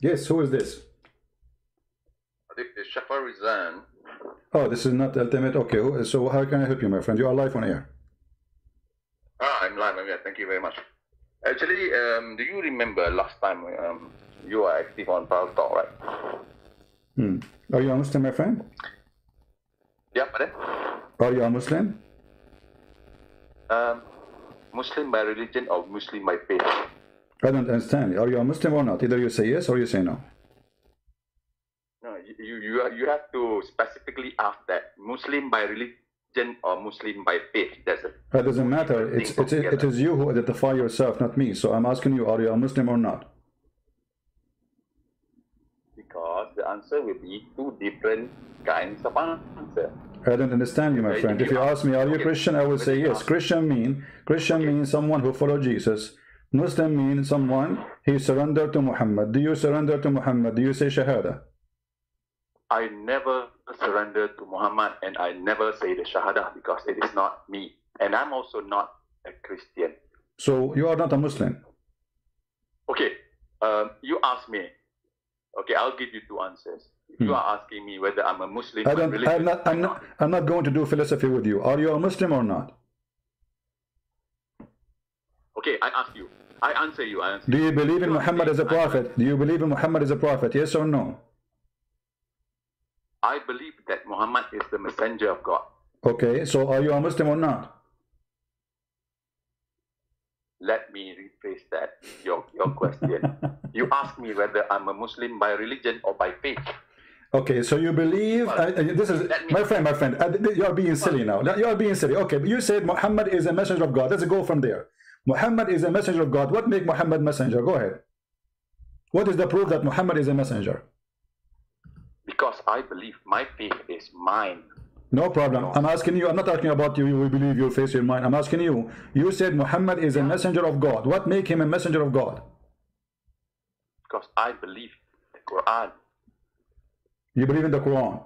Yes, who is this? This is Shafar Rizan. Oh, this is not ultimate. Okay, so how can I help you, my friend? You are live on air. Ah, I'm live. Yeah, thank you very much. Actually, um, do you remember last time um, you were active on Paltalk, right? Hmm. Are you a Muslim, my friend? Yeah, but then Are you a Muslim? um, Muslim by religion or Muslim by faith? I don't understand. Are you a Muslim or not? Either you say yes or you say no. No, you you you have- to specifically ask that Muslim by religion or Muslim by faith. That's it. That doesn't matter. It's, it's, it is you who identify yourself, not me. So I'm asking you, are you a Muslim or not? Because the answer will be two different kinds of answer. I don't understand you, my friend. If you ask me, are you. Christian? I will say yes. Christian mean Christian means someone who follow Jesus. Muslim means someone he surrendered to Muhammad. Do you surrender to Muhammad? Do you say Shahada? I never surrendered to Muhammad and I never say the Shahada because it is not me. And I'm also not a Christian. So you are not a Muslim. Okay, um, you ask me. Okay, I'll give you two answers. If you Hmm. are asking me whether I'm a Muslim I don't. I'm not. I'm not. I'm not going to do philosophy with you. Are you a Muslim or not? Okay, I ask you. I answer you. I answer Do you believe in Muhammad as a prophet? Do you believe in Muhammad as a prophet? Yes or no? I believe that Muhammad is the messenger of God. Okay. So are you a Muslim or not? Let me rephrase that. Your your question. you ask me whether I'm a Muslim by religion or by faith. Okay, so you believe uh, uh, this is my friend, my friend. Uh, you are being silly now. You are being silly. Okay, but you said Muhammad is a messenger of God. Let's go from there. Muhammad is a messenger of God. What make Muhammad messenger? Go ahead. What is the proof that Muhammad is a messenger? Because I believe my faith is mine. No problem. I'm asking you. I'm not asking about you. You believe your faith, your mind. I'm asking you. You said Muhammad is a messenger of God. What make him a messenger of God? Because I believe the Quran. You believe in the Quran.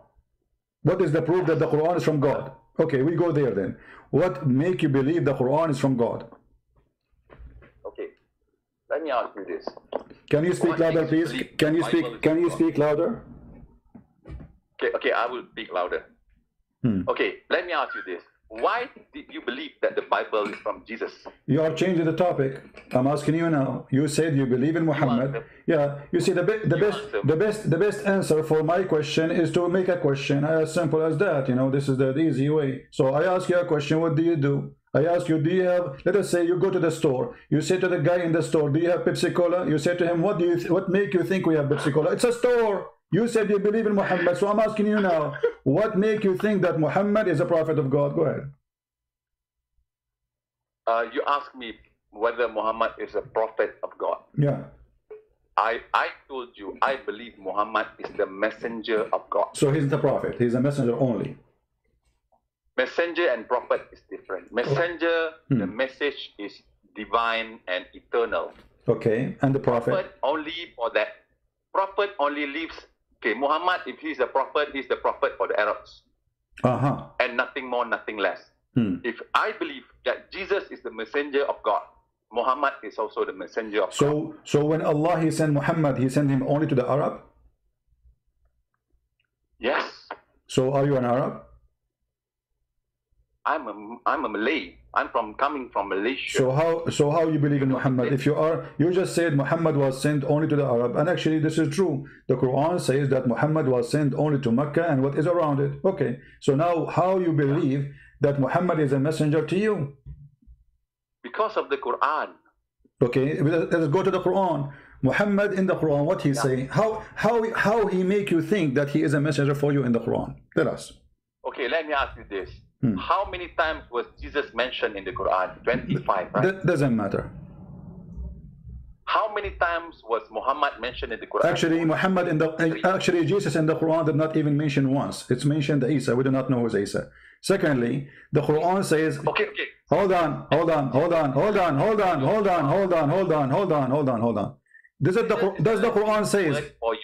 What is the proof that the Quran is from God? Okay, we go there then. What make you believe the Quran is from God? Let me ask you this. Can you speak louder, please? Can you speak? Can you speak louder? Okay, okay, I will speak louder. Hmm. Okay, let me ask you this. Why did you believe that the Bible is from Jesus? You are changing the topic. I'm asking you now. You said you believe in Muhammad. answer. Yeah. You see, the, be the You best, the best, the best answer for my question is to make a question as simple as that. You know, this is the easy way. So I ask you a question. What do you do? I ask you, do you have? Let us say you go to the store. You say to the guy in the store, do you have Pepsi Cola? You say to him, what do you? What make you think we have Pepsi Cola? It's a store. You said you believe in Muhammad. So I'm asking you now, what make you think that Muhammad is a prophet of God? Go ahead. Uh, you ask me whether Muhammad is a prophet of God. Yeah. I, I told you I believe Muhammad is the messenger of God. So he's the prophet. He's a messenger only. Messenger and prophet is different. Messenger, the Hmm. message is divine and eternal. Okay. And the prophet. Prophet only for that. Prophet only lives. Okay, Muhammad, if he's a prophet, he's the prophet for the Arabs. Uh huh. And nothing more, nothing less. Hmm. If I believe that Jesus is the messenger of God, Muhammad is also the messenger of God. So, so when Allah he sent Muhammad, he sent him only to the Arab. Yes, So, are you an Arab? I'm a, I'm a Malay. I'm from coming from Malaysia. So how, so how you believe in Muhammad? If you are, you just said Muhammad was sent only to the Arab, and actually this is true. The Quran says that Muhammad was sent only to Mecca and what is around it. Okay. So now, how you believe that Muhammad is a messenger to you? because of the Quran. Okay, let's go to the Quran. Muhammad in the Quran, what he say? How how how he make you think that he is a messenger for you in the Quran? Tell us. Okay, let me ask you this. Hmm. How many times was Jesus mentioned in the Quran? 25, right? That doesn't matter. How many times was Muhammad mentioned in the Quran? Actually, Muhammad in the actually Jesus in the Quran did not even mention once. It's mentioned Isa. We do not know who's Isa. Secondly, the Quran says, Okay, okay. hold on, hold on, hold on, hold on, hold on, hold on, hold on, hold on, hold on, hold on, hold on. Does it the does the Quran says?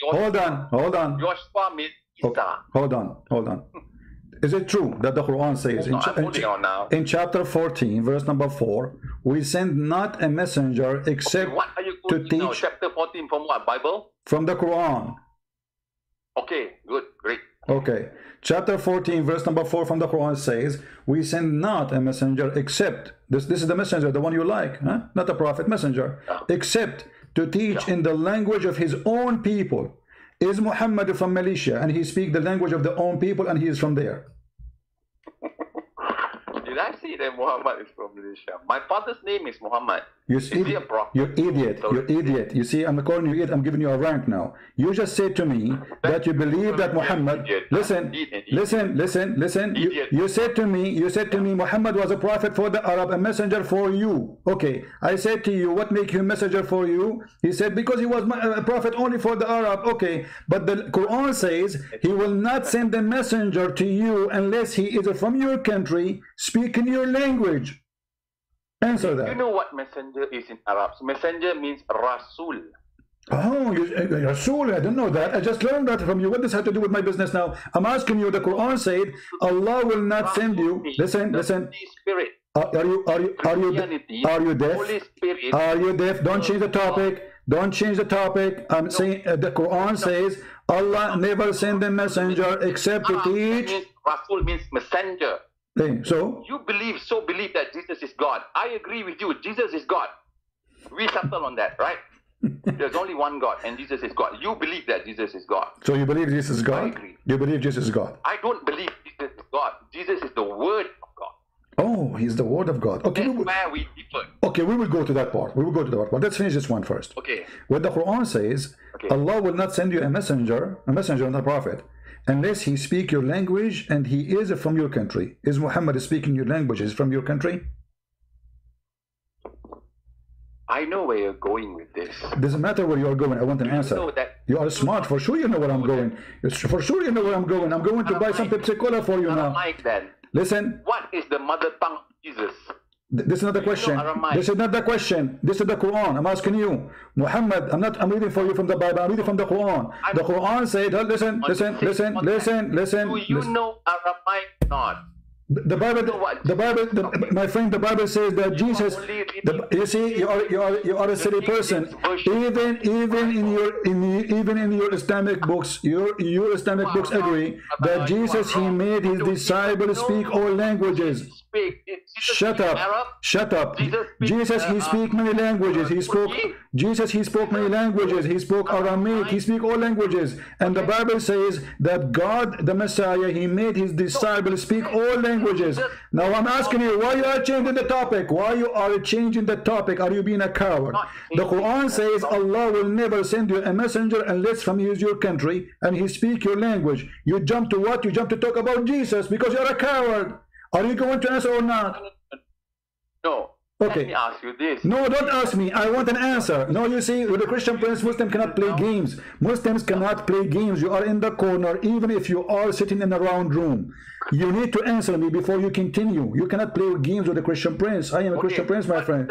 Your, Hold on, hold on. Joshua means Isa. Hold on, hold on. Is it true that the Quran says in, No, in cha- in chapter 14, verse number 4, we send not a messenger except What are you to 14 now? teach Chapter 14 from what? Bible? from the Quran. Okay, good, great. Okay. Chapter 14, verse number 4 from the Quran says, We send not a messenger except, this, this is the messenger, the one you like, huh? not a prophet, messenger, except to teach in the language of his own people. Is Muhammad from Malaysia and he speak the language of the own people and he is from there? Say that Muhammad is from Malaysia? My father's name is Muhammad. You Is he a prophet? You idiot. So- You idiot. You see, I'm calling you idiot. I'm giving you a rank now. You just said to me that you believe that Muhammad. Idiot. Listen, Idiot. listen, listen, listen. You, you said to me, you said to me, Muhammad was a prophet for the Arab, a messenger for you. Okay. I said to you, what make him a messenger for you? He said because he was a prophet only for the Arab. Okay. But the Quran says he will not send a messenger to you unless he is from your country, speaking your language. Answer that. You know what messenger is in Arab? Messenger means Rasul. Oh, you, uh, Rasul, I don't know that. I just learned that from you. What does have to do with my business now? I'm asking you. The Quran said Allah will not send you. Listen, listen. Spirit. Are, are you are you are you are you deaf? Holy Spirit. Are you deaf? Don't change the topic. Don't change the topic. I'm saying uh, the Quran says Allah never send a messenger except to teach. Rasul means messenger. Hey, So You believe, so believe that Jesus is God. I agree with you. Jesus is God. We settle on that, right? There's only one God, and Jesus is God. You believe that Jesus is God. so you believe Jesus is God? I agree. You believe Jesus is God? I don't believe Jesus is God. Jesus is the Word of God. Oh, he's the Word of God. Okay, That's will, where we differ. okay, we will go to that part. We will go to that part. Let's finish this one first. Okay. What the Quran says, Okay. Allah will not send you a messenger, a messenger, not a prophet, unless he speak your language and he is from your country. Is Muhammad speaking your language? Is from your country? I know where you're going with this. Doesn't matter where you are going. I want an You answer. that You are smart. For sure you know where I'm going. For sure you know where I'm going. I'm going to buy some Pepsi Cola for you now. Then. Listen, What is the mother tongue of Jesus? Th- this is not the question. This is not the question. This is the Quran. I'm asking you. Muhammad, I'm not I'm reading for you from the Bible. I'm reading from the Quran. The Quran said, oh, listen, listen, listen, listen, listen. Do you listen. know Aramaic not? The Bible, the Bible, the, my friend, the Bible says that Jesus. The, you see, you are you are you are a silly person. Even even in your in even in your Islamic books, your your Islamic books agree that Jesus he made his disciples speak all languages. Speak. Jesus Shut speak up! Arab? Shut up! Jesus Jesus he uh, speak many languages. He spoke. Jesus he spoke many languages. He spoke Aramaic. He speak all languages. And the Bible says that God, the Messiah, he made his disciples speak all languages. Now I'm asking you, why you are changing the topic? Why you are changing the topic? Are you being a coward? The Quran says Allah will never send you a messenger unless from his your country and he speak your language. You jump to what? You jump to talk about Jesus because you're a coward. Are you going to answer or not? No. Okay. Let me ask you this. No, don't ask me. I want an answer. No, you see, with the Christian prince, Muslims cannot play games. Muslims cannot play games. You are in the corner, even if you are sitting in a round room. You need to answer me before you continue. You cannot play games with the Christian prince. I am a Christian prince, my friend.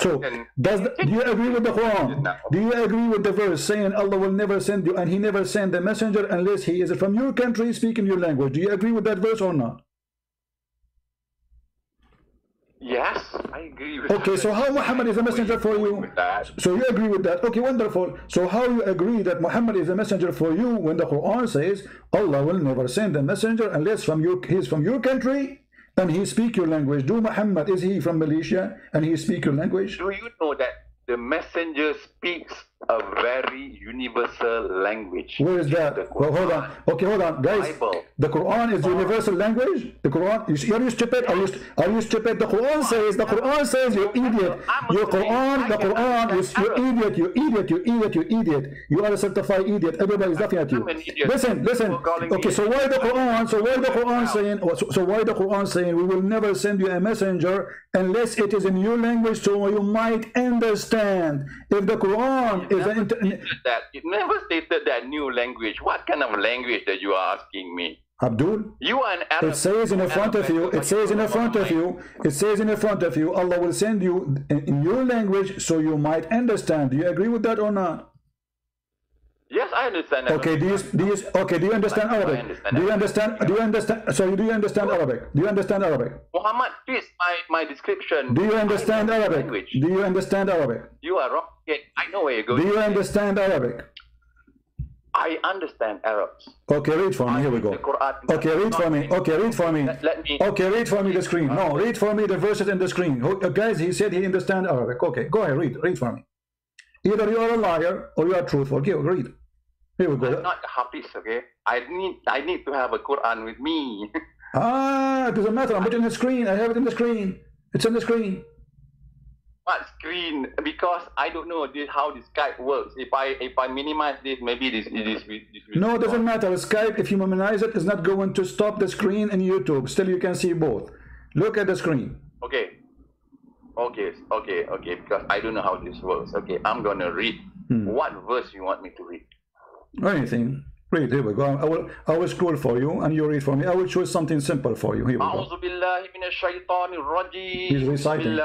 So, does the, do you agree with the Quran? Do you agree with the verse saying Allah will never send you and He never send a messenger unless He is from your country speaking your language? Do you agree with that verse or not? Yes, I agree with Okay, that. so how Muhammad is a messenger for you? So you agree with that? Okay, wonderful. So how you agree that Muhammad is a messenger for you when the Quran says Allah will never send a messenger unless from your he's from your country and he speak your language? Do Muhammad is he from Malaysia and he speak your language? Do you know that the messenger speaks a very universal language? Where is that? Well, hold on. Okay, hold on, guys. Bible. The Quran is universal language. The Quran. You, are you stupid? Are you are you stupid? The Quran says. The Quran says. You idiot. Your Quran. The Quran is. You idiot. You idiot. You idiot. You idiot. You are a certified idiot. Everybody is laughing at you. I'm an idiot. Listen. Listen. People calling me Okay. So why the Quran? So why the Quran saying? So, so why the Quran saying we will never send you a messenger unless it is in your language so you might understand. If the Quran is an inter- that it never stated that new language. What kind of language that you are asking me? Abdul. You are an Arab. It says in the front of you, it says in the front of you, it says in the front of you, Allah will send you in your language so you might understand. Do you agree with that or not? Yes, I understand. Arabic. Okay, do you, do you, okay, do you understand Arabic? understand Do you understand? Arabic. do you understand, sorry, do you understand Arabic? Do you understand Arabic? Muhammad fits my, my description. Do you understand Arabic? Language. Do you understand Arabic? You are wrong. Yeah, I know where you're going. Do you understand Arabic? I understand Arabs. Okay, read for me, here we go. Okay, read for me, okay, read for me. Let, me. Okay, read for me the screen. No, read for me the verses in the screen. Uh, Guys, he said he understand Arabic. Okay, go ahead, read, read for me. Either you are a liar or you are truthful. Okay, read. Here we I'm not Hafiz, okay? I need I need to have a Quran with me. Ah, it doesn't matter. I'm putting the screen. I have it in the screen. It's in the screen. what screen? Because I don't know this, how the Skype works. If I if I minimize this, maybe this it is with this. will- No, it doesn't matter. Skype, if you memorize it, is not going to stop the screen in YouTube. Still, you can see both. Look at the screen. Okay. Okay, okay, okay. Because I don't know how this works. Okay, I'm gonna read. Hmm. What verse you want me to read? or anything. Read, here we go. I will, I will scroll for you and you read for me. I will choose something simple for you. Here we go. He's reciting.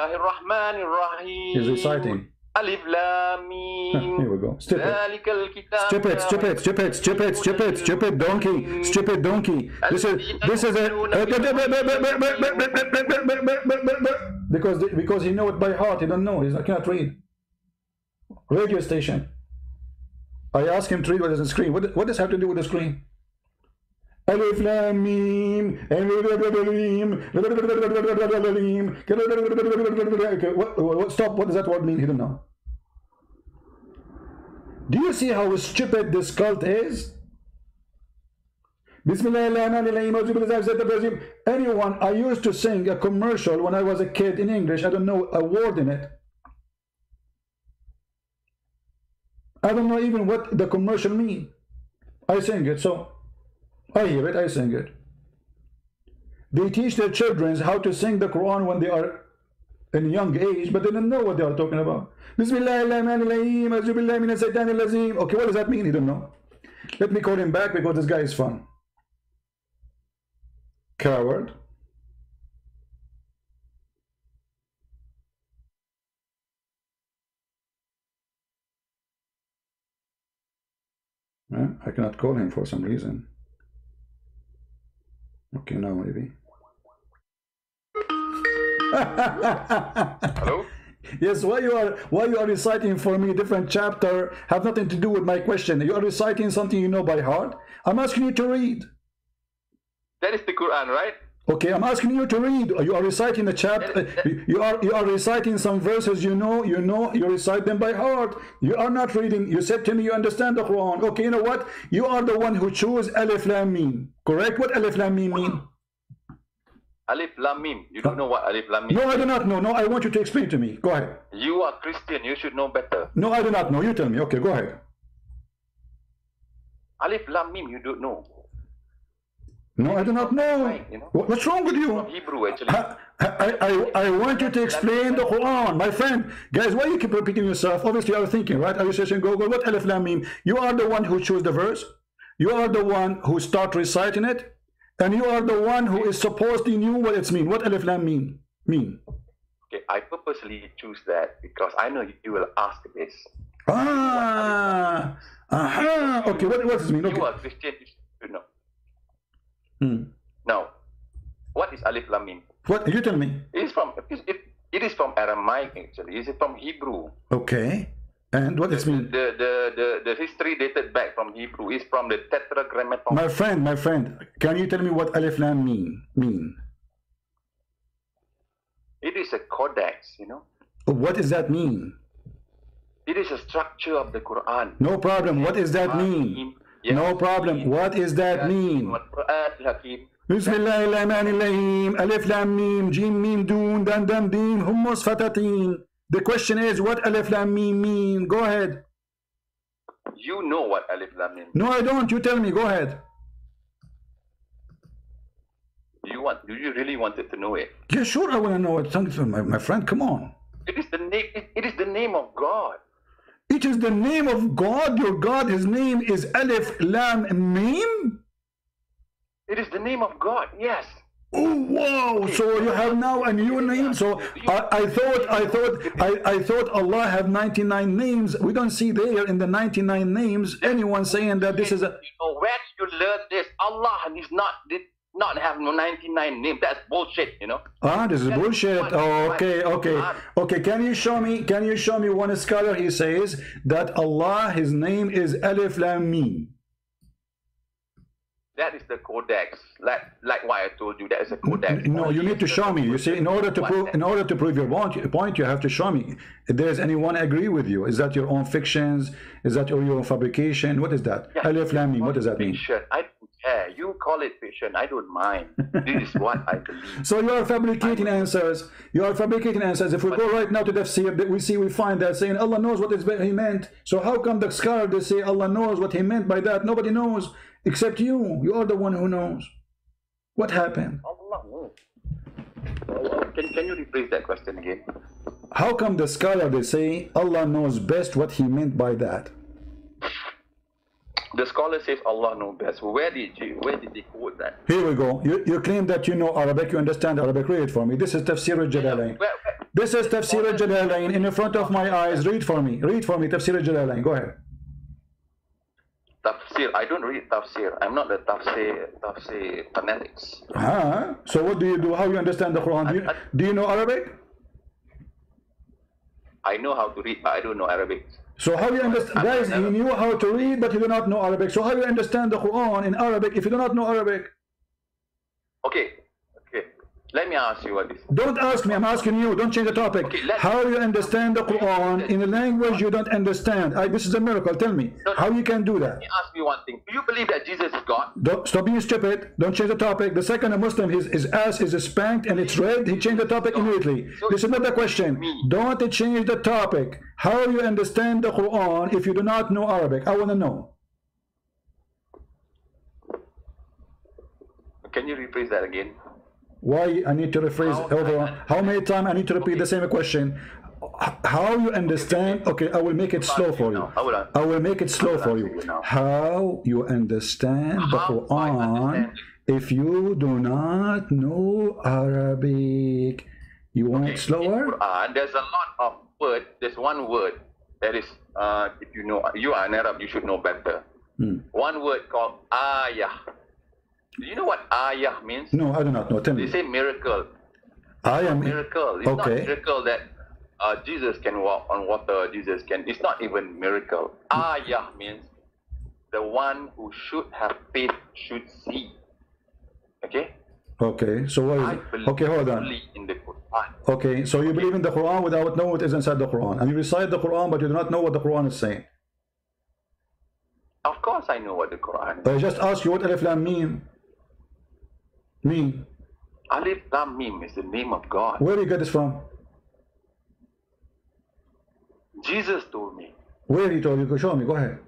He's reciting. Alif Lam Mim. Here we go. Stupid. Stupid, stupid, stupid, stupid, stupid, donkey, stupid donkey. This is this is a because because he know it by heart. He don't know. He cannot read. Radio station. I asked him to read what is on the screen. What what does have to do with the screen? Alif Lam Mim. Okay, what, what, stop. What does that word mean? He don't know. Do you see how stupid this cult is? Anyone, I used to sing a commercial when I was a kid in English. I don't know a word in it. I don't know even what the commercial mean. I sing it, so I hear it, I sing it. They teach their children how to sing the Quran when they are in young age, but they don't know what they are talking about. Okay, what does that mean? He don't know. Let me call him back because this guy is fun. Coward. Uh, I cannot call him for some reason. Okay, now maybe. Hello? Yes, why you are why you are reciting for me different chapter have nothing to do with my question. You are reciting something you know by heart. I'm asking you to read. That is the Quran, right? Okay, I'm asking you to read. You are reciting a chapter. Uh, you are you are reciting some verses. You know, you know, you recite them by heart. You are not reading. You said to me you understand the Quran. Okay, you know what? You are the one who chose Alif Lam Mim. Correct? What Alif Lam Mim mean? Alif Lam Mim. You don't know what Alif Lam Mim. No, I do not know. No, I want you to explain to me. Go ahead. You are Christian. You should know better. No, I do not know. You tell me. Okay, go ahead. Alif Lam Mim. You don't know. No, I do not know. Right, you know. What's wrong with you? Hebrew, actually. I, I, I, I want you to explain the Quran, my friend. Guys, why you keep repeating yourself? Obviously, you are thinking, right? Are you searching Google? What Alif Lam Mim? You are the one who chose the verse. You are the one who start reciting it. And you are the one who is supposed to know what it's mean. What Alif Lam Mim mean? Okay, I purposely choose that because I know you will ask this. Ah, aha. Okay, what, what does it mean? You are Christian. You know. Hmm. Now, what is Alif Lam Mim? What? You tell me. It is from it, it, it is from Aramaic actually. It is from Hebrew. Okay. And what does it mean? The, the the the history dated back from Hebrew is from the Tetragrammaton. My friend, my friend, can you tell me what Alif Lam mean? Mean? It is a codex, you know. What does that mean? It is a structure of the Quran. No problem. What does that mean? No problem. What does that mean? Quran Hakim. Bismillahirrahmanirrahim. Alif Lam Mim. Jim Mim Dun Dan Dam Din Hummus Fatatin. The question is, what Alif Lam Mim mean? Go ahead. You know what Alif Lam Mim. No, I don't. You tell me. Go ahead. Do You want? Do you really wanted to know it? Yeah, sure. I want to know it. Thank you, My, my friend, come on. It is the name. It, it is the name of God. It is the name of God. Your God, his name is Alif Lam Mim. It is the name of God. Yes. Oh wow! So you have now a new name. So I, I thought I thought I, I thought Allah have 99 names. We don't see there in the 99 names anyone saying that this is a You know, where you learn this? Allah is not not have no 99 names. That's bullshit, you know. Ah, this is bullshit. Oh, okay, okay, okay. Can you show me? Can you show me one scholar? He says that Allah, His name is Alif Lam Mim. That is the codex. Like like why I told you that is a codex. No, you need to show me. You see, in order to prove, in order to prove your point, point, you have to show me. If there's anyone agree with you, is that your own fictions? Is that your own fabrication? What is that? Yeah. Alif Lam Mim. What does that mean? Fiction. I don't care. You call it fiction. I don't mind. this is what I believe. So you are fabricating answers. You are fabricating answers. If we go right now to the tafsir, we see we find that saying Allah knows what is he meant. So how come the scholar they say Allah knows what he meant by that? Nobody knows except you. You are the one who knows. What happened? Allah knows. Can, can you rephrase that question again? How come the scholar they say Allah knows best what he meant by that? The scholar says Allah knows best. Where did you where did they quote that? Here we go. You, you claim that you know Arabic, you understand Arabic. Read it for me. This is Tafsir al-Jalalain. This is Tafsir al-Jalalain in front of my eyes. Read for me. Read for me Tafsir al-Jalalain. Go ahead. Tafsir. I don't read tafsir. I'm not the tafsir tafsir fanatics. Huh? So what do you do? How you understand the Quran? Do you, do you know Arabic? I know how to read, but I don't know Arabic. So how you understand? Guys, he knew how to read, but he do not know Arabic. So how you understand the Quran in Arabic if you do not know Arabic? Okay. Let me ask you what this. Don't ask me. I'm asking you. Don't change the topic. Okay, how you understand the Quran in a language you don't understand? I, this is a miracle. Tell me how you can do that. Let me ask you one thing. Do you believe that Jesus is God? Don't stop being stupid. Don't change the topic. The second a Muslim, his, his ass is spanked and it's red, he changed the topic immediately. This is not the question. Don't change the topic. How you understand the Quran if you do not know Arabic? I want to know. Can you rephrase that again? Why I need to rephrase How- How many times I need to repeat the same question? How you understand? Okay, I will make it slow for you. I will answer. I will make it slow for you. How you understand the Quran if you do not know Arabic? You want it slower? Quran, there's a lot of word. There's one word that is, uh, if you know, you are an Arab, you should know better. Hmm. One word called ayah. Do you know what ah ayah means? No, I do not know. Tell They me. say miracle. Ah I am. Miracle. It's not Okay. miracle that uh, Jesus can walk on water. Jesus can. It's not even miracle. Ah ayah means the one who should have faith should see. Okay. Okay. So what I is it? Okay, hold on. in the Quran. Okay, so you believe in the Quran without knowing what is inside the Quran, and you recite the Quran, but you do not know what the Quran is saying. Of course, I know what the Quran. is. I just ask you what Alif Lam Mim mean. Alif Lam Mim is the name of God. Where do you get this from? Jesus told me. Where he told you? Show me. Go ahead.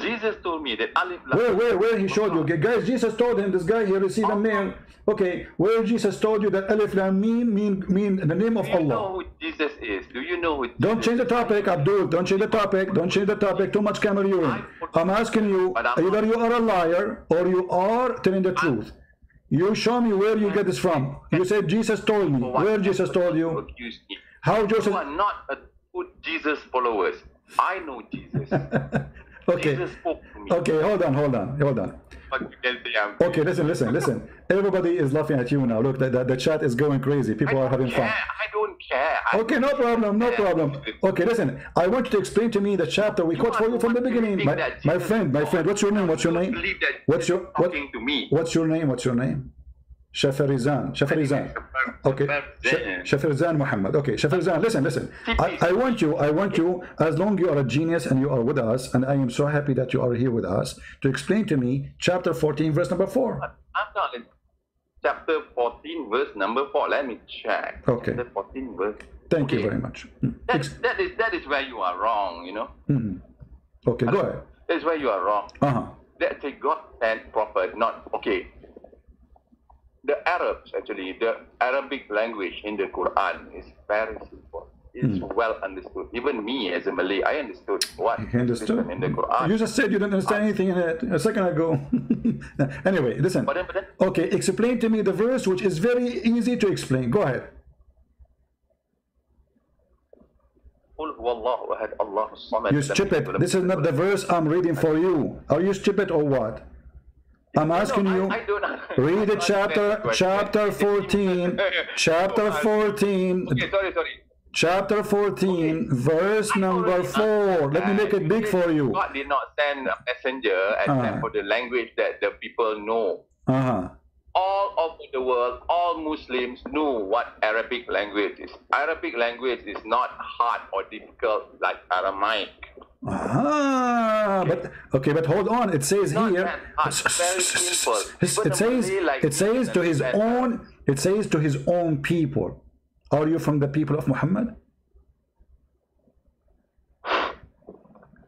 Jesus told me that Alif Lam. Where, where, where he showed you? Okay, guys, Jesus told him. This guy he received a mail. Okay, where Jesus told you that Alif Lam Mim mean mean the name of Do you know Allah. who Jesus is? Do you know who? Don't change the topic, Abdul. Don't change the topic. Don't change the topic. Too much camera urine. I'm asking you. Either you are a liar or you are telling the truth. You show me where you get this from. You said Jesus told me. Where Jesus told you? How You are not a good Jesus followers. I know Jesus. Okay. Jesus spoke to me. Okay. Hold on. Hold on. Hold on. But you can say I'm. Okay. Listen. Listen. Listen. Everybody is laughing at you now. Look, the, the, the chat is going crazy. People are having care. fun. I don't care. I Okay, no problem, no problem. Okay, listen, I want you to explain to me the chapter we quote for you from the beginning. My, my friend, my friend, what's your name? What's your name? What's your what? talking to me. What's your name? What's your name? Shafarizan. Shafarizan. Okay. Sh- Shafarizan Muhammad. Okay, Shafarizan, listen, listen. I, I want you, I want you, as long you are a genius and you are with us, and I am so happy that you are here with us, to explain to me chapter 14, verse number 4. I'm not in chapter 14, verse number 4. Let me check. Okay. Chapter 14, verse. Thank you very much. Mm. That, that is that is where you are wrong, you know. Okay, go ahead. That's where you are wrong. Uh-huh. That's a God sent prophet, not okay the Arabs, actually, the Arabic language in the Quran is very simple. It's mm. well understood. Even me as a Malay, I understood what you understood? in the Quran. You just said you don't understand I, anything it a second ago. anyway, listen. But then, but then, okay, explain to me the verse, which is very easy to explain. Go ahead. You stupid. This is not the verse I'm reading for you. Are you stupid or what? I'm asking No, you. I, I Read the chapter understand the question. chapter 14 chapter 14 Okay, sorry, sorry. chapter 14 verse I number already 4 let me make it big for you God did not send a messenger Uh-huh. except for the language that the people know. uh-huh All over the world, all Muslims know what Arabic language is. Arabic language is not hard or difficult like Aramaic. Ah, but okay, but hold on. It says Not here. very It says like it says to his own. It says to his own people. Are you from the people of Muhammad?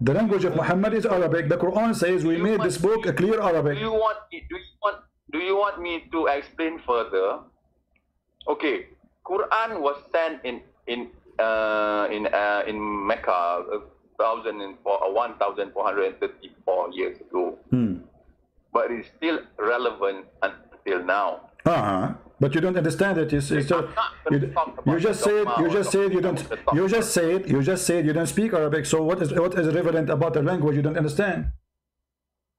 The language of Muhammad is Arabic. The Quran says we made this book a clear Arabic. Do you want do you want do you want me to explain further? Okay, Quran was sent in in uh, in uh, in Mecca uh, thousand and four uh, one thousand four hundred and thirty four years ago, Hmm. but it's still relevant until now. Uh-huh. But you don't understand it. I'm you, gonna talk you just said you just said you don't you just said you just said you don't speak Arabic. So what is what is relevant about the language you don't understand?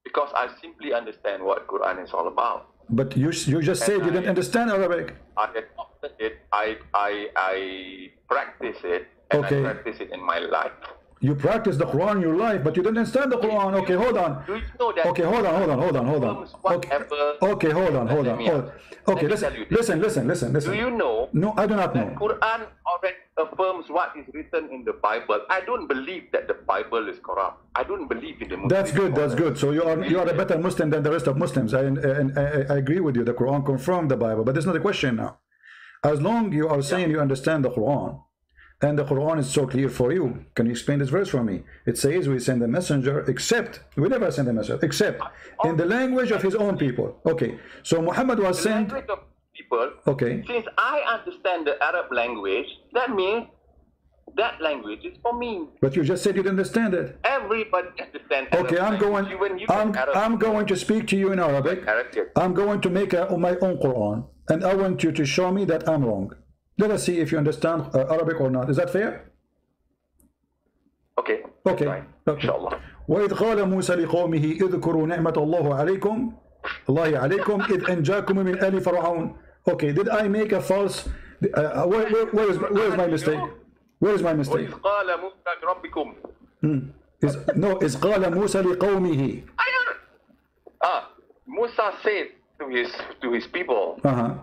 Because I simply understand what Quran is all about. But you you just said you don't understand Arabic. I adopted it. I I I practice it, and Okay. I practice it in my life. You practice the Quran in your life, but you don't understand the Quran. Okay, hold on. Do you know that? Okay, hold on, hold on, hold on, hold on. Okay, okay hold on, hold on. Let me- hold- oh, Okay, listen, tell you this. listen, listen, listen, listen. Do you know No, I do not know. Quran already affirms what is written in the Bible. I don't believe that the Bible is corrupt. I don't believe in the Muslim That's good. That's good. So you are you are a better Muslim than the rest of Muslims. I, and I, I agree with you. The Quran confirmed the Bible, but that's not the question now. As long you are saying you understand the Quran, and the Quran is so clear for you, can you explain this verse for me? It says we send a messenger, except we never send a messenger, except in the language of his own people. Okay. So Muhammad was The sent. language of people. Okay. Since I understand the Arab language, that means that language is for me. But you just said you didn't understand it. Everybody understands. Okay, Arab I'm going. language. You I'm I'm going to speak to you in Arabic. Arabic. I'm going to make a, my own Quran, and I want you to show me that I'm wrong. Let us see if you understand uh, Arabic or not. Is that fair? Okay. that's Okay. Fine. Okay. Inshallah. وإذ قال موسى لقومه اذكروا نعمة الله عليكم الله عليكم إذ أنجاكم من آل فرعون. Okay, did I make a false? Uh, where, where, where is where is my mistake? Where is my mistake? وإذ قال موسى لربكم Is, no, is قال موسى لقومه. Ah, Musa said to his to his people, Uh-huh.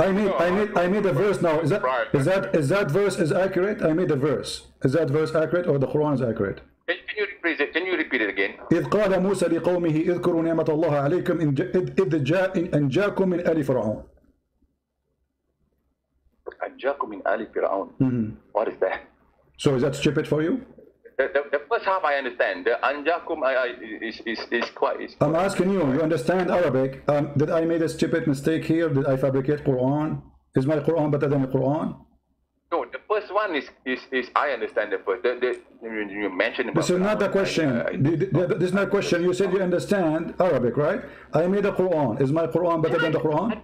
I made I made I made a verse now. Is that is that is that verse is accurate? I made a verse. Is that verse accurate or the Quran is accurate? can, can you repeat it? Can you repeat it again? إذ قال موسى لقومه اذكروا نعمة الله عليكم إن ج- إذ إذ جاء إن أنجاكم من آل فرعون. أنجاكم من آل فرعون. Mm-hmm. What is that? So is that stupid for you? The, the, the first half I understand. The Anjakum I, I, is, is, is quite. Is I'm asking you. You understand Arabic? Um, did I made a stupid mistake here? Did I fabricate Quran? Is my Quran better than the Quran? no, the first one is, is, is I understand the first. The, the, you, mentioned about This is not the question. I- the- This is not a question. You said you understand Arabic, right? I made a Quran. Is my Quran better than the Quran?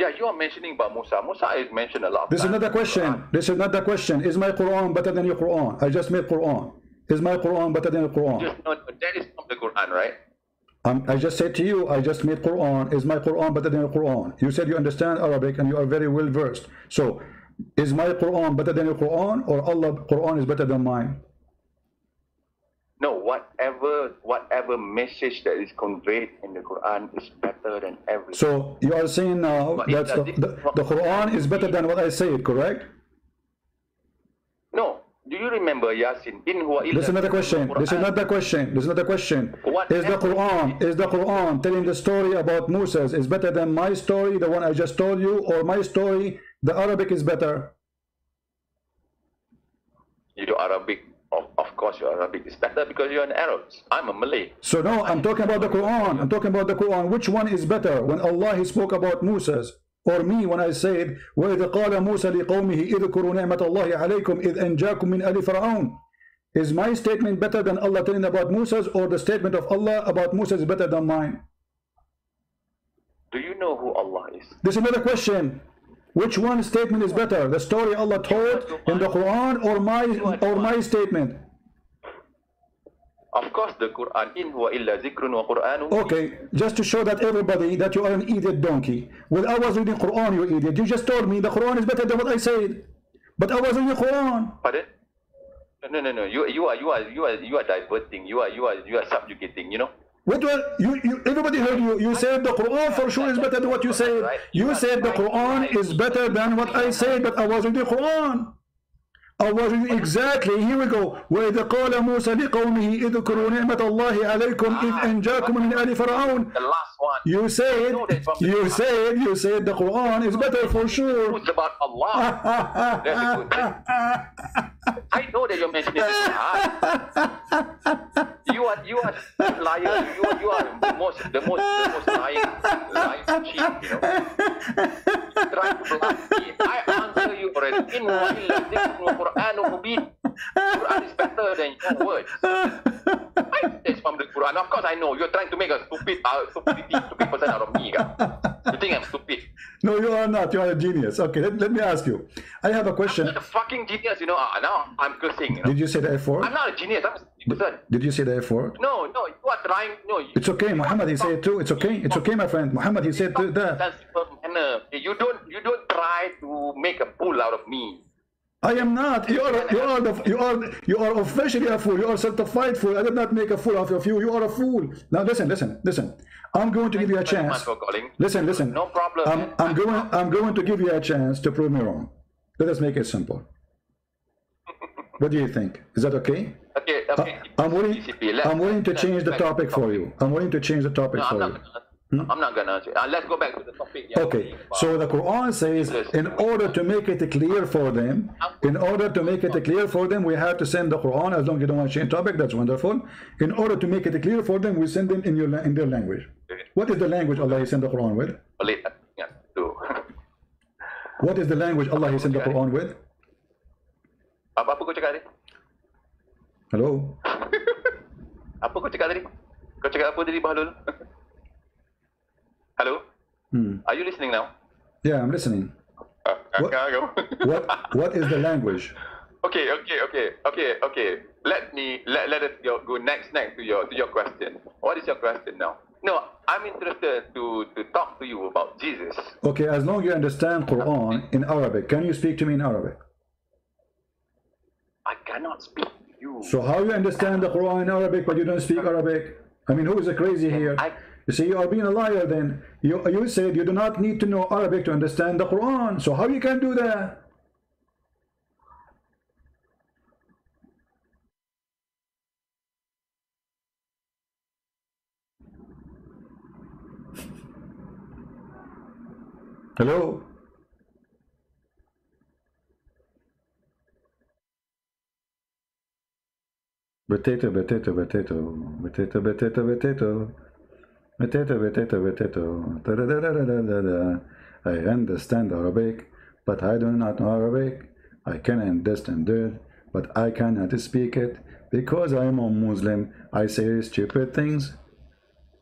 Yeah, you are mentioning about Musa. Musa is mentioned a lot. This is not the question. This is not the question. Is my Quran better than your Quran? I just made Quran. Is my Quran better than your Quran? Just, no, that is from the Quran, right? Um, I just said to you, I just made Quran. Is my Quran better than your Quran? You said you understand Arabic and you are very well versed. So, is my Quran better than your Quran, or Allah Quran is better than mine? No, whatever whatever message that is conveyed in the Quran is better than everything. So you are saying now But that the, the, the Quran is better than what I said, correct? no, do you remember Yasin? In huwa This is not the question. This is not the question. This is not the question. What- Is the Quran is the Quran telling the story about Moses is better than my story, the one I just told you, or my story, the Arabic is better? You do Arabic Of, of course, your Arabic is better because you're an Arab. I'm a Malay. So no, I'm talking about the Quran. I'm talking about the Quran. Which one is better? When Allah he spoke about Moses, or me when I said وإذ قال موسى لقومه اذكروا نعمة الله عليكم إذ أنجاكم من آل فرعون is my statement better than Allah telling about Moses or the statement of Allah about Moses is better than mine Do you know who Allah is? this is another question which one statement is better the story Allah told in the Quran or my or my statement Of course, the Quran in huwa illa zikrun wa Qur'anun. Okay, just to show that everybody that you are an idiot donkey. When I was reading Quran, you idiot. You just told me the Quran is better than what I said. But I was reading Quran. Pardon? No, no, no. You, you are, you are, you are, you are diverting. You are, you are, you are subjugating. You know. What was you, you everybody heard you you said the Quran for sure is better than what you said. You said the Quran is better than what I said, but I was reading Quran. I was reading exactly here we go. وإذ قال موسى لقومه اذكروا نعمة الله عليكم إذ أنجاكم من آل فرعون The last one. You said, you said, you said the Quran is better for sure. It's about Allah. That's good. I know that you're mentioning Quran. You are, you are liar. You are, you are the most, the most, the most lying, lying cheat. You know. Try to bluff me. I answer you already. In wa illa dhikrun wa Qur'anun mubin. Quran is better than your words. I it's from the Quran. Of course, I know you're trying to make a stupid, uh, stupidity, stupid person out of me. Ka. You think I'm stupid? No, you are not. You are a genius. Okay, let, let me ask you. I have a question. I'm a fucking genius, you know. Uh, now I'm cursing. You know? Did you say the F word? I'm not a genius. I'm a stupid person. Did you say the F word? No, no, you are trying. No, you, It's okay, Muhammad. He said it too. It's okay. It's okay, my friend. Muhammad. He said th- that. Manner. You don't, you don't try to make a fool out of me. I am not. You are. You are the. You are. You are officially a fool. You are certified fool. I did not make a fool out of you. You are a fool. Now listen, listen, listen. I'm going to give you a Thank you very much chance. Listen, listen. No problem. I'm. I'm going. I'm going to give you a chance to prove me wrong. Let us make it simple. What do you think? Is that okay? Okay, okay. I'm willing. I'm willing to change the go back to topic for you. I'm willing to change the topic No, for you. Gonna. I'm not gonna. Uh, let's go back to the topic. Yeah, Okay, so the Quran says, in order to make it clear for them, in order to make it clear for them, we have to send the Quran. As long as you don't want to change topic, that's wonderful. In order to make it clear for them, we send them in your in their language. What is the language Allah sent the Quran with? Balik, yeah, tu. What is the language Allah sent the Quran with? apa apa kau cakap tadi? Hello. Apa kau cakap tadi? Kau cakap apa tadi, Bahlul? Hello? Hmm. Are you listening now? Yeah, I'm listening. Uh, What? okay, go. What What is the language? okay, okay, okay, okay, okay. Let me let, let us go, go next next to your to your question. What is your question now? No, I'm interested to to talk to you about Jesus. Okay, as long as you understand Quran in Arabic, can you speak to me in Arabic? I cannot speak to you. So how you understand the Quran in Arabic but you don't speak Arabic? I mean, who is a crazy here? I- You see, you are being a liar then. You, you said you do not need to know Arabic to understand the Quran. So how you can do that? Hello? Potato, potato, potato, potato, potato, potato, potato, potato, potato. Da-da-da-da-da-da-da. I understand Arabic, but I do not know Arabic. I can understand it, but I cannot speak it because I am a Muslim. I say stupid things.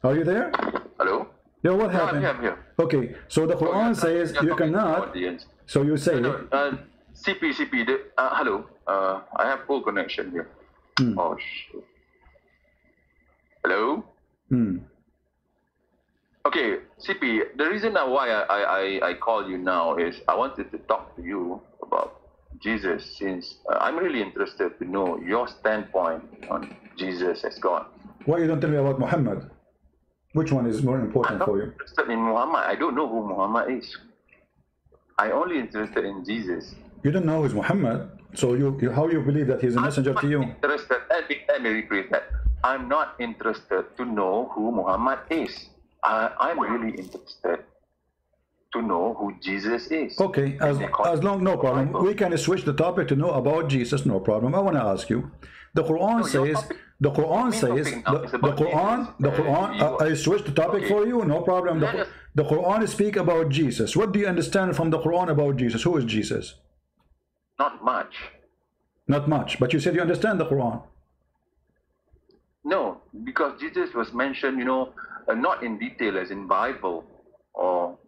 Are you there? Hello? Yeah, what No, I'm happened? here, I'm here. Okay, so the Quran says You're you talking to the cannot. So you say, No, uh, CP, CP, the, uh, hello. Uh, I have full connection here. Oh, shit. Hello? hmm, Okay, CP, the reason why I, I, I, call you now is I wanted to talk to you about Jesus since uh, I'm really interested to know your standpoint on Jesus as God. why you don't tell me about Muhammad? Which one is more I'm important for you? interested in Muhammad. I don't know who Muhammad is. I only interested in Jesus. You don't know who's Muhammad, so you, you how you believe that he's a messenger to you? Interested. Let me, let me repeat that. I'm not interested to know who Muhammad is. I, I'm really interested to know who Jesus is. Okay, as, as long, no problem. We can switch the topic to know about Jesus, no problem. I want to ask you. The Quran your says, topic- the Quran says, the, the Quran, Jesus. the Uh, Quran, you- I switched the topic okay. for you, no problem. The, us- the Quran speak about Jesus. What do you understand from the Quran about Jesus? Who is Jesus? Not much. Not much, but you said you understand the Quran. No, because Jesus was mentioned, you know, uh, not in detail as in Bible or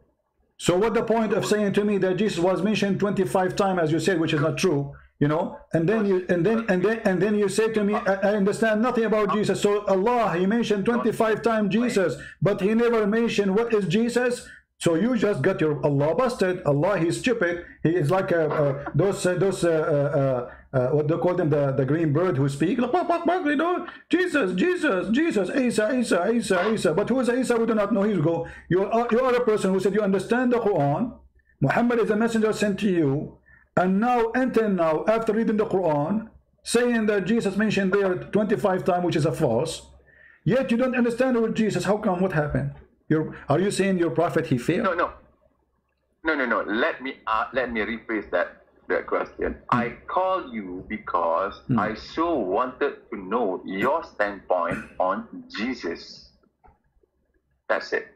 So what the point of saying to me that Jesus was mentioned 25 times as you said, which is not true, you know, and then you and then and then and then you say to me, I, I understand nothing about Jesus. So Allah, he mentioned 25 times Jesus, but he never mentioned what is Jesus. So you just got your Allah busted. Allah, he's stupid. He is like uh, uh, those uh, those uh, uh, uh, what they call them the, the green bird who speak. You know Jesus Jesus Jesus Isa Isa Isa Isa. But who is Isa? We do not know. Here you go. You are, you are a person who said you understand the Quran. Muhammad is a messenger sent to you. And now enter now after reading the Quran saying that Jesus mentioned there 25 times which is a false yet you don't understand what Jesus how come what happened you're, you saying your prophet he failed no, no, no, no, no. Let me uh, let me rephrase that that question. I call you because I so wanted to know your standpoint on Jesus. That's it.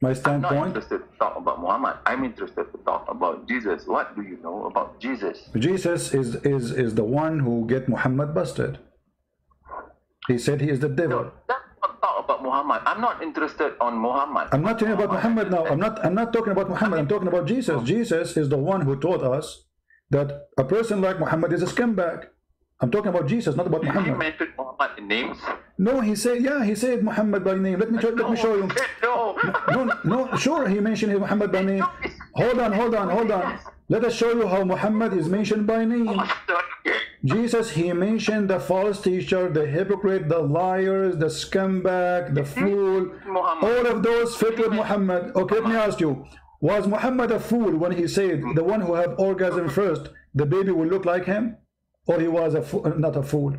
my standpoint. I'm not interested to talk about Muhammad. I'm interested to talk about Jesus. What do you know about Jesus? Jesus is is is the one who get Muhammad busted. He said he is the devil. No, talk about Muhammad. I'm not interested on Muhammad. I'm not talking about Muhammad now. I'm not I'm not talking about Muhammad. I'm talking about Jesus. Jesus is the one who taught us that a person like Muhammad is a scumbag. I'm talking about Jesus, not about Did he Muhammad. mention Muhammad in names? No, he said yeah, he said Muhammad by name. Let me show, let me show you. No. No, no, sure he mentioned Muhammad by name. Hold on, hold on, hold on. Let us show you how Muhammad is mentioned by name. Oh, Jesus, he mentioned the false teacher, the hypocrite, the liars, the scumbag, the fool. Muhammad. All of those fit with Muhammad. Okay, let me ask you. Was Muhammad a fool when he said the one who have orgasm mm-hmm. first, the baby will look like him? Or he was a not a fool?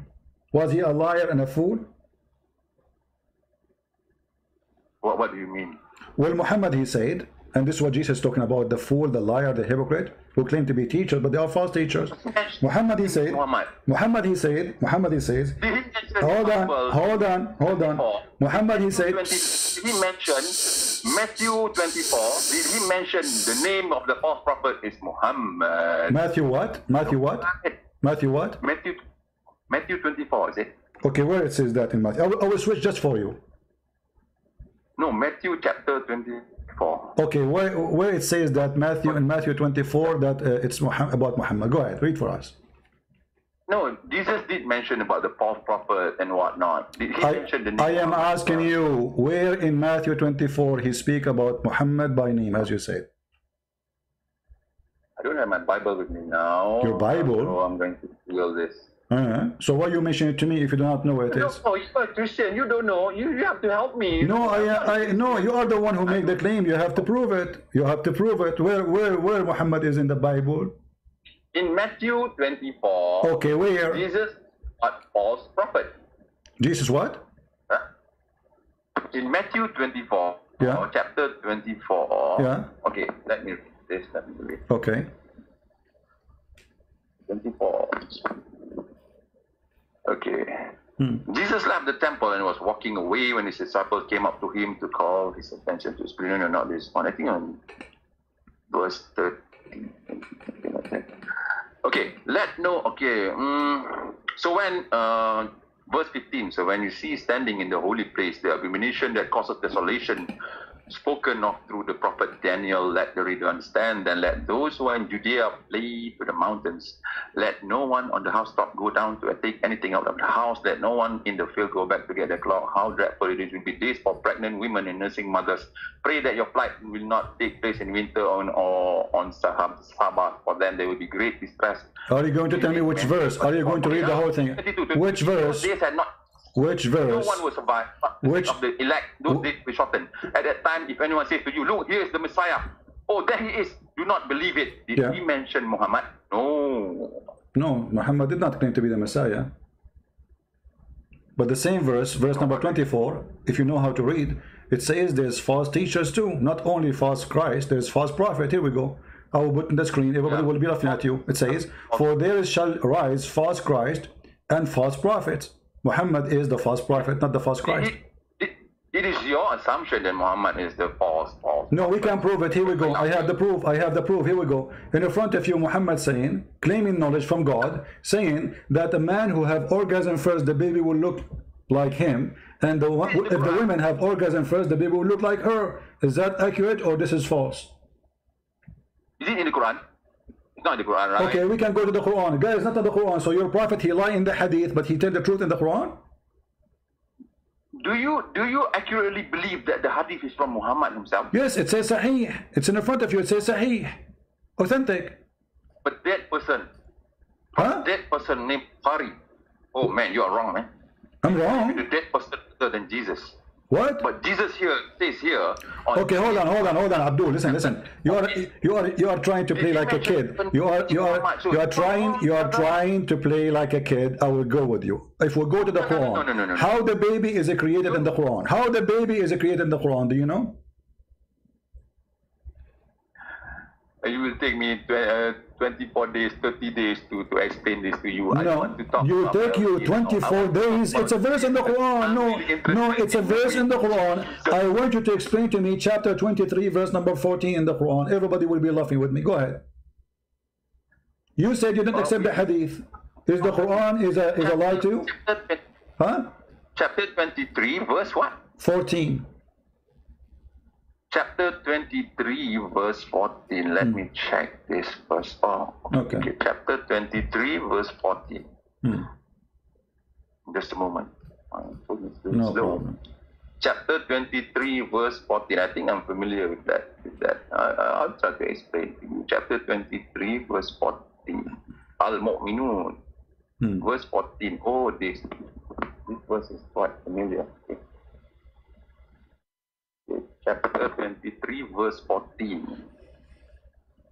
Was he a liar and a fool? What, what do you mean? Well, Muhammad, he said, and this is what Jesus is talking about, the fool, the liar, the hypocrite, who claim to be teachers, but they are false teachers. Muhammad, he said, Muhammad. He said, Muhammad, he says, Did he mention hold on, hold on, hold on. Muhammad, he said, did he mention Matthew 24? Did he mention the name of the false prophet is Muhammad? Matthew what? Matthew what? Matthew what? Matthew, Matthew 24, is it? Okay, where it says that in Matthew? I will, I will switch just for you. No, Matthew chapter 24. Okay, where, where it says that Matthew in Matthew 24 that uh, it's Muhammad, about Muhammad. Go ahead, read for us. No, Jesus did mention about the false prophet and whatnot. He I, mention the name? I am asking you, where in Matthew 24 he speak about Muhammad by name, as you said? I don't have my Bible with me now. Your Bible? So I'm going to Google this. Uh, so why you mention it to me if you do not know where it No, is? no, you're Christian. You don't know. You, you have to help me. No, I, I, no, you are the one who make the claim. You have to prove it. You have to prove it. Where, where, where Muhammad is in the Bible? In Matthew 24, Okay, where? Jesus what false prophet. Jesus what? Huh? In Matthew 24, Yeah. chapter 24. Yeah. Okay, let me read this. Let me read. Okay. 24. Okay. Hmm. Jesus left the temple and was walking away when his disciples came up to him to call his attention to his brilliant or not this one. I think on verse 13. something like that. Okay, let know. Okay, mm, so when uh, verse 15, so when you see standing in the holy place the abomination that causes desolation, spoken of through the prophet Daniel, let the reader understand, and let those who are in Judea flee to the mountains. Let no one on the housetop go down to take anything out of the house. Let no one in the field go back to get their cloth. How dreadful it is will be this for pregnant women and nursing mothers. Pray that your flight will not take place in winter on or on Sabbath. For them there will be great distress. Are you going to tell me which verse? Are you going to read the whole thing? Which verse? Those days had not Which no one will survive. Which- of the elect, those days will be shortened. At that time, if anyone says to you, "Look, here is the Messiah," oh, there he is. Do not believe it. Did Yeah. he mention Muhammad? No. No, Muhammad did not claim to be the Messiah. But the same verse, verse number 24, if you know how to read, it says there's false teachers too. Not only false Christ, there's false prophet. Here we go. I will put in the screen. Everybody will be laughing at you. It says, For there shall rise false Christ and false prophets. Muhammad is the false prophet, not the false Christ. Did, did, It is your assumption that Muhammad is the false false. No, we can prove it. Here we go. I have the proof. I have the proof. Here we go. In the front of you, Muhammad saying, claiming knowledge from God, saying that a man who have orgasm first, the baby will look like him, and the if the women have orgasm first, the baby will look like her. Is that accurate or this is false? Is it in the Quran? It's not in the Quran, right? Okay, we can go to the Quran. Guys, not in the Quran. So your prophet, he lie in the hadith, but he tell the truth in the Quran? Do you do you accurately believe that the hadith is from Muhammad himself? Yes, it says Sahih. It's in the front of you. It says Sahih. Authentic. But that person, Huh? that person named Qari. Oh man, you are wrong, man. I'm wrong. The dead person other than Jesus. What? But Jesus here says here. Okay, hold on, hold on, hold on, Abdul. Listen, listen. You are you are you are trying to play like a kid. You are you are you are trying you are trying to play like a kid. I will go with you. If we go to the Quran, how the baby is created in the Quran? How the baby is created in the Quran? Do you know? You will take me tw- uh, 24 days, 30 days to, to explain this to you. I No, want to talk you about take you biology now. I 24 want days. It's a verse in the Quran. No, really no, it's a verse in the Quran. I want you to explain to me chapter 23, verse number 14 in the Quran. Everybody will be laughing with me. Go ahead. You said you didn't accept the hadith. Is the Quran is a is a lie too? Huh? chapter 23, verse what? 14. Chapter 23, verse 14. Let me check this verse. Oh, Okay. Chapter 23, verse 14. Hmm. Just a moment. My phone is very No problem. Chapter 23, verse 14. I think I'm familiar with that. With that. I, I- I'll try to explain to you. Chapter 23, verse 14. Al-Mu'minun. Hmm. Verse 14. Oh, this, this verse is quite familiar. Okay Okay, Chapter 23, verse 14.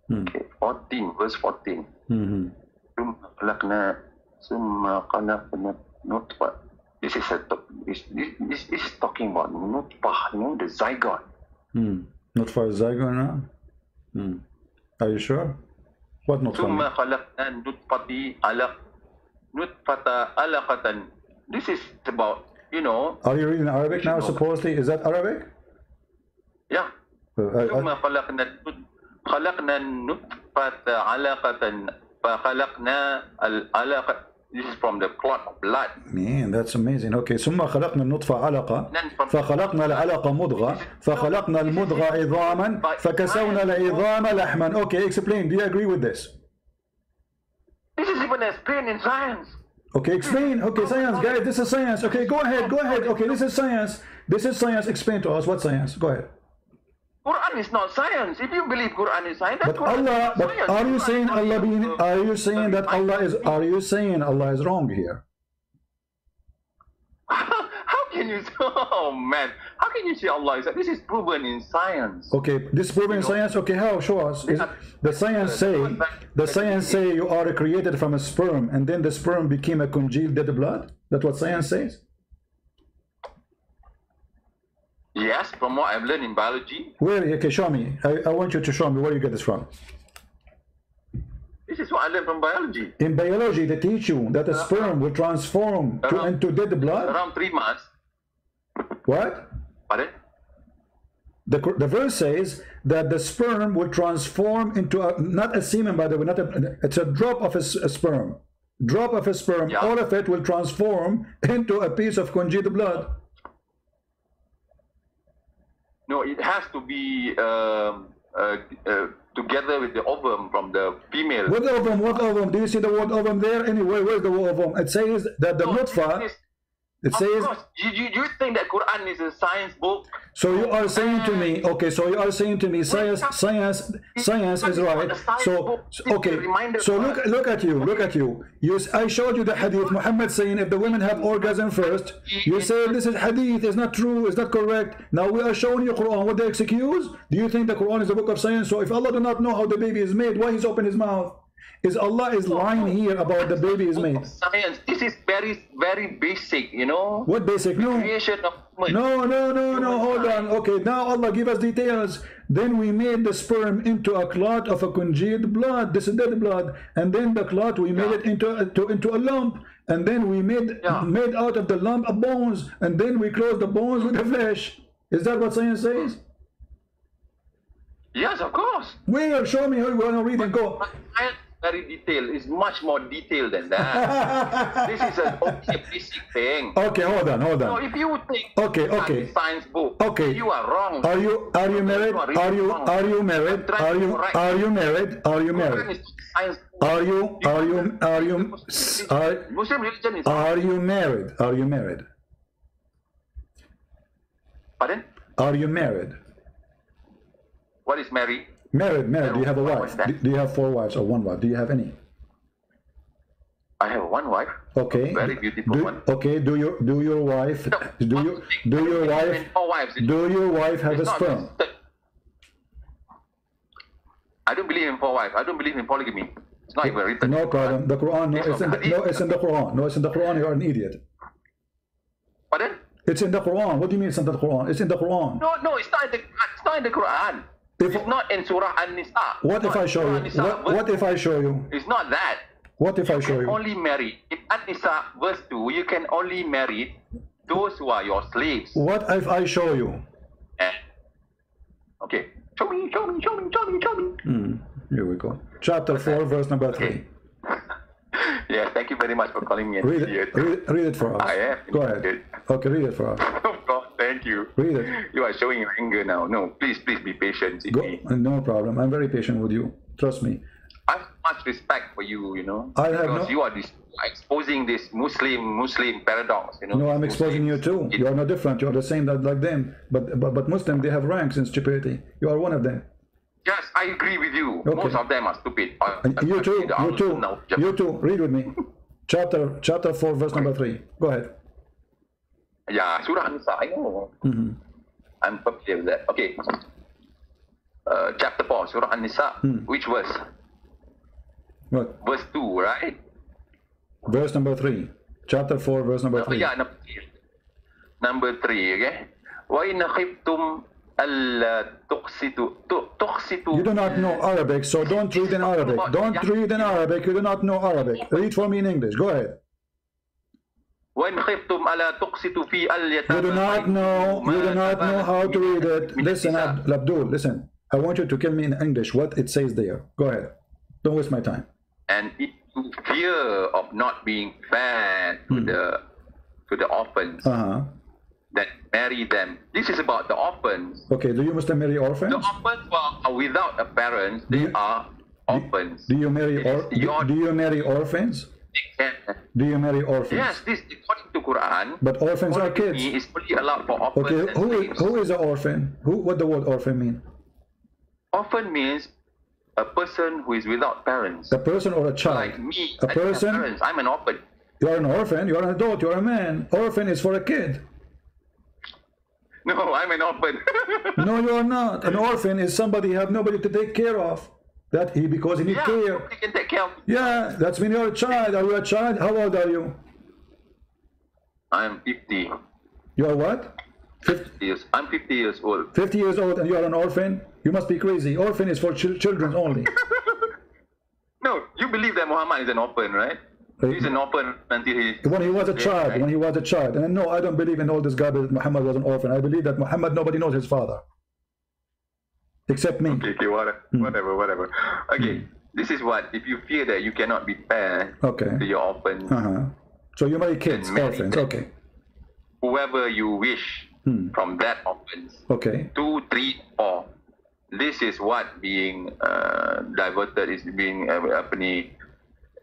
Hmm. Okay, 14, verse 14. Mhm. ثم خلقنا ثم خلقنا نطفة. This is a top- this, this, this, this is talking about nutfah, you know, the zygote. Hmm. Not for Zygon now? Hmm. Are you sure? What not for ثم me? خلقنا نطفة علق نطفة علقة. This is about, you know, Are you reading Arabic now supposedly? Is that Arabic? Uh, I- ثم خلقنا خلقنا النطفة علقة فخلقنا العلقة. This is from the clot of blood. Man, that's amazing. Okay, ثم خلقنا النطفة علقة فخلقنا العلقة مضغة فخلقنا المضغة عظاما فكسونا العظام لحما. Okay, explain. Do you agree with this? This is even explained in science. Okay, explain. Okay, science, guys. This is science. Okay, go ahead. Go ahead. Okay, this is science. This is science. Explain to us what science. Go ahead. Quran is not science. If you believe Quran is science, But Quran Allah. is But science. are you Quran saying Allah being? Are you saying that Allah is? Are you saying Allah is wrong here? How can you? Oh man, how can you say Allah is? This is proven in science. Okay, this proven in science. Okay, how? Show us. Is, the science say the science say you are created from a sperm, and then the sperm became a congealed dead blood. That's what science says. Yes, from what I've learned in biology, Where? Okay, show me. I, I want you to show me where you get this from. this is what I learned from biology. In biology, they teach you that a uh-huh. sperm will transform to, uh-huh. into dead blood. Around three months. What? Pardon? The, the verse says that the sperm will transform into a, not a semen, by the way, not a, it's a drop of a sperm. Drop of a sperm, Yeah. all of it will transform into a piece of congealed blood. No, it has to be um, uh, uh, together with the ovum from the female. What ovum? What ovum? Do you see the word ovum there? Anyway, where's the word ovum? It says that the No, nutfa, it Of says, course, you, you, you think that Quran is a science book? so you are saying to me, okay, so you are saying to me, science, science, science is right. So, okay, so look, look at you, look at you. You, I showed you the hadith, Muhammad saying if the women have orgasm first, you say this is hadith, it's not true, it's not correct. Now we are showing you Quran, what they excuse? Do you think the Quran is a book of science? So if Allah do not know how the baby is made, why he's open his mouth? Is Allah is lying here about the baby is made? Science. This is very, very basic, you know. What basic? No. Creation of. No, no, no, no, hold on. Okay, now Allah give us details. Then we made the sperm into a clot of a congealed blood. This is dead blood. And then the clot, we made Yeah. it into a, to, into a lump. And then we made Yeah. made out of the lump of bones. And then we close the bones with the flesh. Is that what science says? Yes, of course. Where? Show me how you want to read and go. But science is very detailed. It's much more detailed than that. this is a okay, basic thing. Okay, hold on, hold on. So if you think Okay, okay. science book, Okay. you are wrong. Are you are you married? Are you are you married? Are you are you married? Are you married? is science book. Are you are you are you are Muslim religion is are you married? Are you married? pardon? Are you married? What is married? Married, married. Do you have a wife? Do, do you have four wives or one wife? Do you have any? I have one wife. Okay. Very beautiful do, one. Okay. Do your do your wife No, do you do your wife. Do your wife have a not sperm? I don't believe in four wives. I don't believe in polygamy. It's not even written. No problem. The Quran. No, It's it's in the, no, it's in the Quran. No, it's in the Quran. You're an idiot. Pardon? It's in the Quran. What do you mean it's in the Quran? It's in the Quran. No, no, it's not in the it's not in the Quran. If- it's not in Surah An-Nisa. What if I show you? What, what if I show you? It's not that. What if I show You you? only marry. In An-Nisa verse 2, you can only marry those who are your slaves. What if I show you? And, okay. Show me, show me, show me, show me, show me. Hmm, here we go. Chapter 4, verse number 3. yes, thank you very much for calling me an Read idiot. it, read, read it for us. I am Go ahead. Okay, read it for us. Thank you. Read it. You are showing your anger now. No, please, please be patient with Go, no problem. I'm very patient with you. Trust me. I have much respect for you, you know, I have because no- you are this, exposing this Muslim Muslim paradox, you know. No, I'm exposing you too. You are no different. You are the same that like them. But but but Muslim, they have ranks in stupidity. You are one of them. Yes, I agree with you. Okay. Most of them are stupid. And you too. You too. You too. Read with me. Chapter chapter 4, verse number 3. Go ahead. Yeah, Surah An-Nisa. I know. Mm-hmm. I'm familiar with that. Okay. Uh, chapter 4, Surah An-Nisa, hmm. which verse? What? Verse 2, right? Verse number 3. Chapter 4, verse number 3. Yeah, number 3. Number 3, okay? وَإِنْ خِفْتُمْ you do not know Arabic, so don't read in Arabic. Don't read in Arabic. You do not know Arabic. Read for me in English. Go ahead. You do not know. You do not know how to read it. Listen, Abdul. Listen. I want you to tell me in English what it says there. Go ahead. Don't waste my time. And you fear of not being fair to the to the orphans, Uh huh. then marry them. This is about the orphans. Okay. Do you Muslim marry orphans? The orphans? are without a parent, they you- are orphans. Do you marry It or do, do you marry orphans? Can- Do you marry orphans? Yes, this according to Quran. But orphans are kids. is only allowed for orphans Okay. who is, who is an orphan? Who? What the word orphan mean? Orphan means a person who is without parents. A person or a child? Like me, A I person. parents. I'm an orphan. You are an orphan. You are an adult. You are a man. Orphan is for a kid. No, I'm an orphan. No, you are not. An orphan is somebody you have nobody to take care of. That he because he need yeah, care. nobody can take care of. Yeah, that's when you're a child. Are you a child? How old are you? I'm 50 You are what? 50, years. I'm 50 years old. 50 years old and you are an orphan? You must be crazy. Orphan is for chil- children only. No, you believe that Muhammad is an orphan, right? Right. He's an orphan until he. When he was a child, right? when he was a child. And no, I don't believe in all this garbage that Muhammad was an orphan. I believe that Muhammad, nobody knows his father. Except me. Okay, okay, whatever, Hmm. whatever, whatever. Okay, this is what if you fear that you cannot be fair Okay. to your orphans, Uh-huh. So you marry kids, orphans. Okay. whoever you wish Hmm. from that orphans, Okay. two, three, four. This is what being uh, diverted is being uh, apa ni,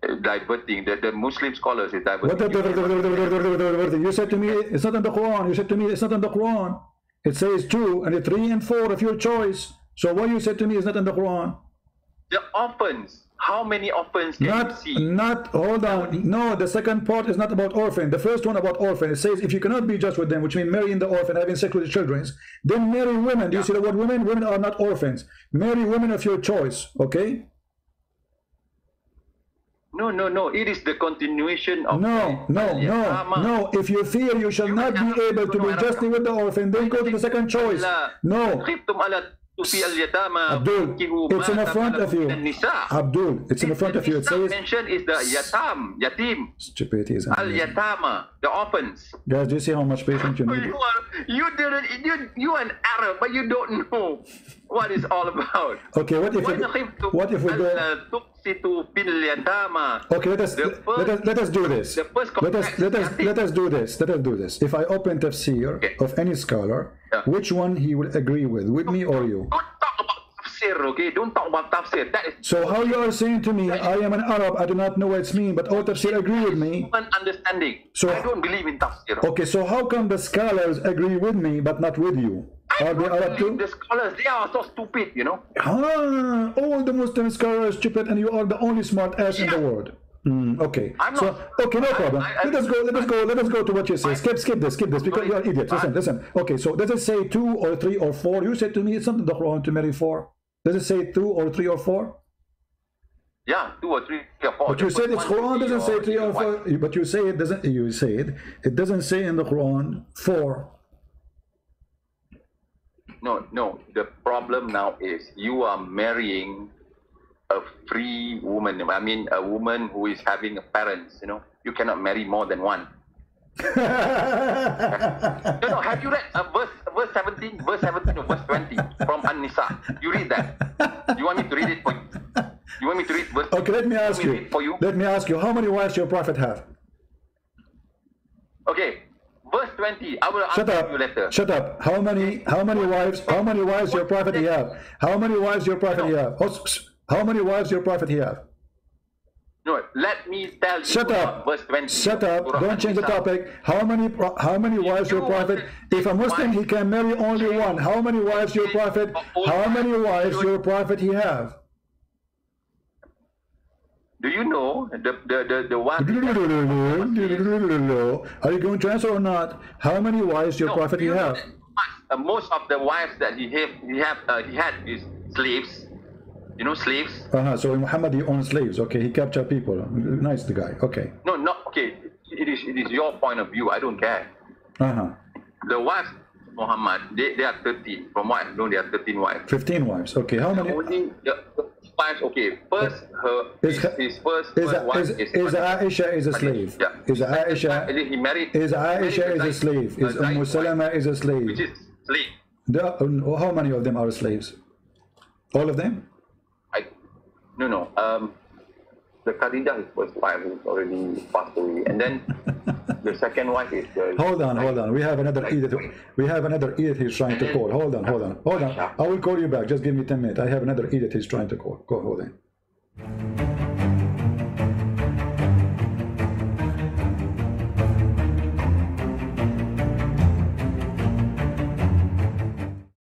uh, diverting. The, the Muslim scholars is What diverting. You said to me, it's not in the Quran. You said to me, it's not in the Quran. It says two and three and four of your choice. So what you said to me is not in the Quran. The orphans. How many orphans can not, you see? Not, hold on. No, the second part is not about orphan. The first one about orphan. It says if you cannot be just with them, which means marrying the orphan, having sex with the children, then marry women. Do yeah. you see the word women? Women are not orphans. Marry women of your choice, okay? No, no, no. It is the continuation of. No, no, no, no. If you fear you shall not be able to be just with the orphan, then go to the second choice. No. في اليتامى Abdul, فانكحوا it's in ما the front طاب of you. لكم من النساء. Abdul, it's in the front of you. It says, mentioned is the yatam, yatim, stupidity is al amazing. yatama, the orphans. Guys, do you see how much patience you need? You are you didn't you you an Arab, but you don't know What is all about. Okay, what if, we, what if we go... Okay, let us, let us let us do this. Let us let us let us do this. Let us do this. If I open tafsir okay. of any scholar, yeah. which one he will agree with, with me or you? okay? Don't talk about tafsir. That is so how you are saying to me, I am an Arab, I do not know what it's mean, but all tafsir agree with me. Human understanding. So I don't believe in tafsir. Okay, so how come the scholars agree with me but not with you? I Are they don't Arab too? the scholars. They are so stupid, you know. Ah, all the Muslim scholars are stupid, and you are the only smart ass in the world. Hmm, okay. I'm so not- okay, no I- problem. I- I- let us go. Let us go. Let us go to what you say. Skip, skip this. Skip this because you are idiots. Listen, listen. Okay, so does it say two or three or four? You said to me it's in the Quran to marry four. Does it say two or three or four? Yeah, two or three or four. But you said it's Quran doesn't say three or four. But you say it doesn't. You say it. It doesn't say in the Quran four. No, no. The problem now is you are marrying a free woman. I mean, a woman who is having parents. You know, you cannot marry more than one. No, no. Have you read uh, verse verse seventeen, verse seventeen, or verse twenty from An-Nisa? You read that. You want me to read it for you? You want me to read verse? Okay, let me ask Let me for you. Let me ask you. How many wives your prophet have? Okay, verse twenty. I will Shut up. you later. Shut up. How many how many wives how many wives your prophet he have? Oh, how many wives your prophet he have? Oh, How many wives your prophet he have? No, let me tell you. Shut up. Verse twenty. Shut up. Don't change the topic. How many how many wives your prophet? If a Muslim he can marry only one. How many wives your prophet? How many wives your prophet he have? Do you know the the the, the one? Are you going to answer or not? How many wives your No, prophet you have? that, uh, most of the wives that he have he have uh, he had is slaves. You know slaves. Uh-huh. So Muhammad he owns slaves. Okay, he captured people. Nice the guy. Okay. No, not okay. It is it is your point of view. I don't care. Uh-huh. The wives Muhammad they, they are thirteen. From what I know, they are thirteen wives. 15 wives. Okay, how many? Only the wives. Okay, first her Is- his, his first, Is, first wife is, is, is Aisha is a slave? Yeah. Is Aisha he married. is Aisha is a slave? Is Umm Salama is a slave. Which is slave. The, uh, how many of them are slaves? All of them? I no no um the Khadija his first wife already passed away and then the second wife is the Hold on, hold on. We have another Edith. We have another edith he's trying to call. Hold on, hold on, hold on. I will call you back. Just give me 10 minutes. I have another edith he's trying to call. Go, hold on.